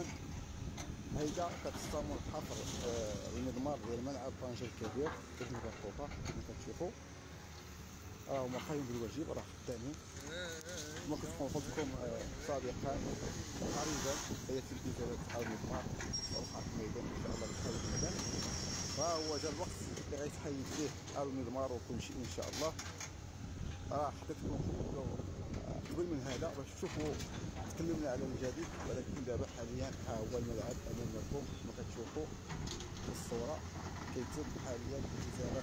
الجديده كتستمر حفر آه، المضمار ديال ملعب طنجة الكبير. كيف ما كتشوفوا كما كتشوفوا. راه هما قايمين بالواجب راه خدامين كما كنت قلت لكم آه، سابقا قريبا سيتم ازاله هذا المضمار وقع في الميدان إن شاء الله بحال الميدان. فهو جا الوقت اللي غيتحيد فيه المضمار وكل شيء إن شاء الله. راه حطيت لكم قبل من هذا؟ باش تشوفوا تكلمنا على الجديد ولكن دابا حاليا ها هو الملعب امامكم كما كتشوفوا في الصورة كيتم حاليا المضمار